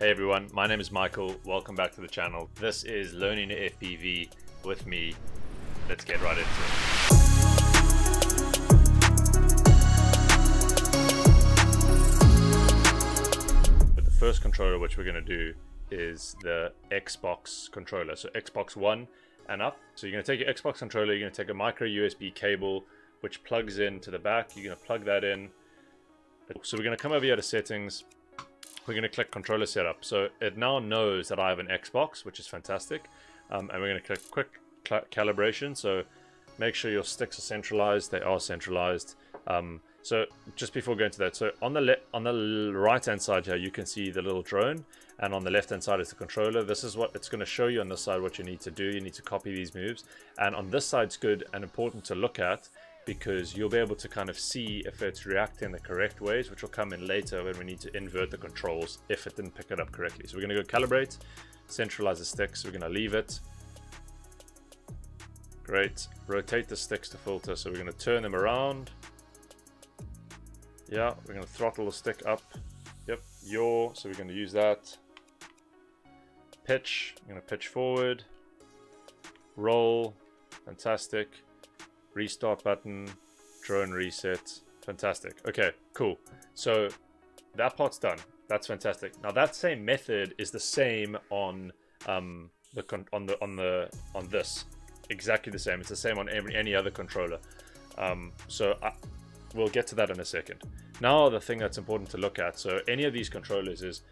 Hey everyone, my name is Michael. Welcome back to the channel. This is Learning FPV with me. Let's get right into it. But the first controller which we're going to do is the Xbox controller. So Xbox One and up. So you're going to take your Xbox controller, you're going to take a micro USB cable which plugs in to the back. You're going to plug that in. So we're going to come over here to settings, we're going to click controller setup. So it now knows that I have an Xbox, which is fantastic. Um, and we're going to click quick calibration. So make sure your sticks are centralized. They are centralized. Um, so just before going to that, so on the on the right hand side here, you can see the little drone, and on the left hand side is the controller. This is what it's going to show you on this side what you need to do. You need to copy these moves, and on this side, it's good and important to look at because you'll be able to kind of see if it's reacting the correct ways, which will come in later when we need to invert the controls if it didn't pick it up correctly. So we're to go calibrate, centralize the sticks. We're to leave it. Great. Rotate the sticks to filter. So we're to turn them around. Yeah, we're to throttle the stick up. Yep, yaw. So we're to use that. Pitch. I'm to pitch forward. Roll. Fantastic restart button, drone reset. Fantastic. Okay, cool. So that part's done. That's fantastic. Now that same method is the same on um, the on the on the on this. Exactly the same. It's the same on every, any other controller. Um, so I, we'll get to that in a second. Now the thing that's important to look at. So any of these controllers is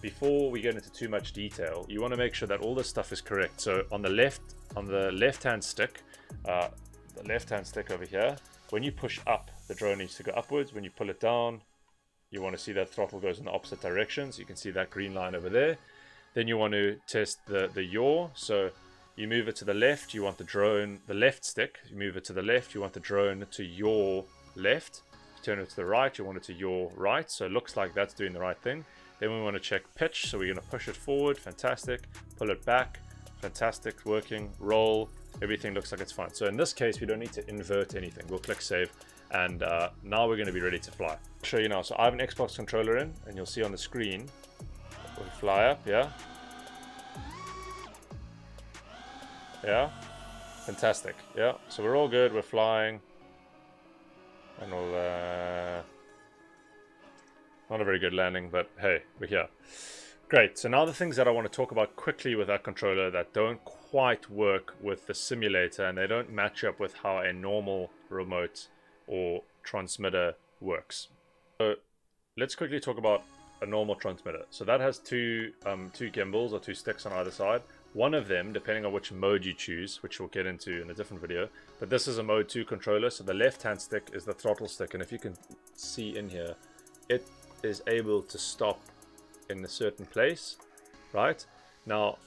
before we get into too much detail, you want to make sure that all this stuff is correct. So on the left on the left hand stick, uh, the left hand stick over here, when you push up, the drone needs to go upwards. When you pull it down, you want to see that throttle goes in the opposite direction. So you can see that green line over there. Then you want to test the, the yaw. So you move it to the left, you want the drone, the left stick, you move it to the left, you want the drone to your left. You Turn it to the right, you want it to your right. So it looks like that's doing the right thing. Then we want to check pitch. So we're going to push it forward, fantastic. Pull it back, fantastic, working. Roll, everything looks like it's fine. So in this case, we don't need to invert anything. We'll click save. And uh, now we're going to be ready to fly. I'll show you now. So I have an Xbox controller in, and you'll see on the screen, we fly up, yeah? Yeah? Fantastic, yeah? So we're all good, we're flying. And we'll, uh... Not a very good landing, but hey, we're here. Great, so now the things that I want to talk about quickly with that controller that don't quite work with the simulator and they don't match up with how a normal remote or transmitter works. So let's quickly talk about a normal transmitter. So that has two, um, two gimbals or two sticks on either side. One of them, depending on which mode you choose, which we'll get into in a different video, but this is a mode 2 controller, so the left-hand stick is the throttle stick, and if you can see in here, it is able to stop in a certain place, right? Now,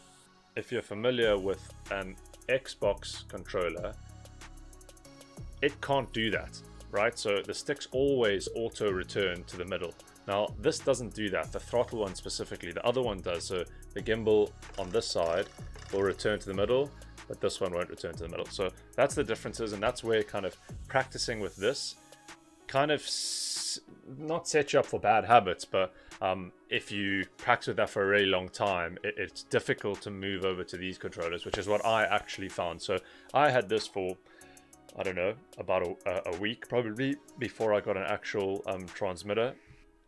if you're familiar with an Xbox controller, it can't do that, right? So the sticks always auto return to the middle. Now, this doesn't do that, the throttle one specifically. The other one does, so the gimbal on this side will return to the middle, but this one won't return to the middle. So that's the differences, and that's where kind of practicing with this kind of not set you up for bad habits, but um, if you practice with that for a really long time, it, it's difficult to move over to these controllers, which is what I actually found. So I had this for, I don't know, about a, a week probably before I got an actual um, transmitter.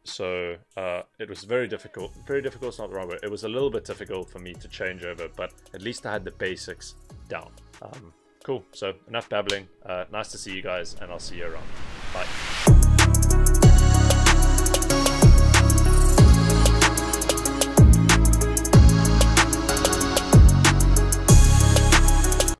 So uh, it was very difficult. Very difficult not the wrong word. It was a little bit difficult for me to change over, but at least I had the basics down. Um, cool. So enough babbling. Uh, nice to see you guys, and I'll see you around. Bye.